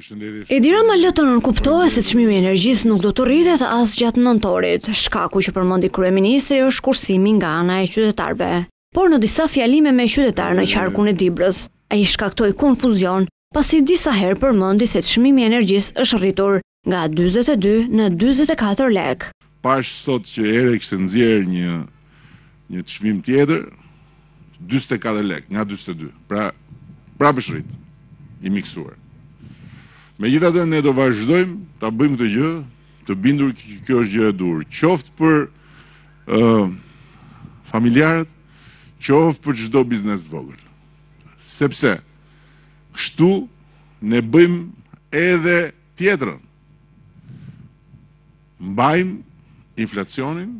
Edi Rama lë të nënkuptohet se çmimi i energjisë nuk do të rritet as gjatë nëntorit. Shkaku që përmendi kryeministri është kursimi nga ana e qytetarëve. Por në disa fjalime me qytetarë në qarkun e Dibrës, ai shkaktoi konfuzion, pasi disa herë përmendi se çmimi i energjisë është rritur, nga dyzet e dy në dyzet e katër lekë. Pashë sot që ERE kishte nxjerrë një çmim tjetër, 44 lekë, nga 42. Pra, prapë është i miksuar. Megjithatë ne do vazhdojmë ta bëjmë këtë gjë, të bindur që kjo është gjë e duhur. Qoftë për ë uh, familjarët, qoftë për çdo biznes të vogël. Sepse kështu ne bëjmë edhe tjetrën, mbajmë inflacionin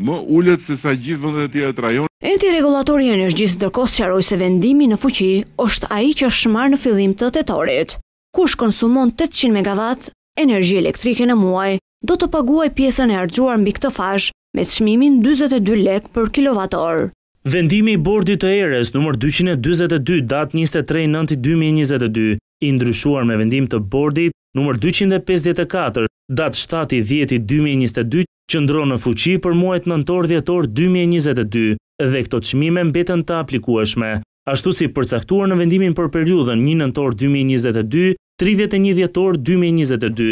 më ulët se sa gjithë vendet e tjera të rajonit. Enti Rregullator i Energjisë ndërkohë sqaroi se vendimi në fuqi është ai që është marrë në fillim të tetorit. Kush konsumon tetëqind megavat energji elektrike në muaj, do të paguajë pjesën e harxhuar mbi këtë fashë me çmimin dyzet e dy lekë për kilovatorë. Vendimi i Bordit të ERE-s numër dyqind e dyzet e dy datë njëzet e tre nënti dy mijë e njëzet e dy, i ndryshuar me vendim të Bordit numër dyqind e pesëdhjetë e katër datë shtatë i dhjeti dy mijë e njëzet e dy qëndron në fuqi për muajt nëntor-dhjetor dy mijë e njëzet e dy dhe këto çmime mbeten të aplikueshme ashtu si përcaktuar në vendimin për periudhën një nëntor dy mijë e njëzet e dy, tridhjetë e një dhjetor dy mijë e njëzet e dy.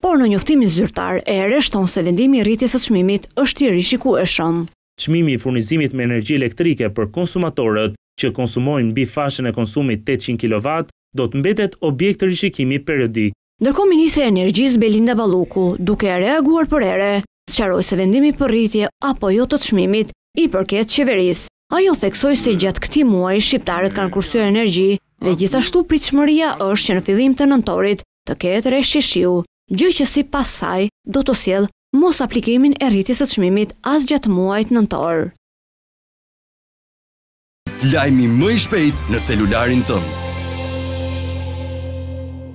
Por në njoftimin zyrtar, ERE shton se vendimi i rritjes së çmimit është i rishikueshëm. Çmimi i furnizimit me energji elektrike për konsumatorët që konsumojnë mbi fashën e konsumit tetëqind kilovat do të mbetet objekt rishikimi periodik. Ndërkohë ministrja e Energjisë Belinda Balluku, duke reaguar për ERE, sqaroi se vendimi për rritje apo jo të çmimit i përket qeverisë. Ajo theksoi se gjatë këtij muaji shqiptarët kanë kursyer energji dhe gjithashtu pritshmëria është që në fillim të nëntorit të ketë reshje shiu, gjë që sipas saj do të sjellë mosaplikimin e rritjes së çmimit as gjatë muajit nëntor. Lajmi më i shpejtë në celularin tënd!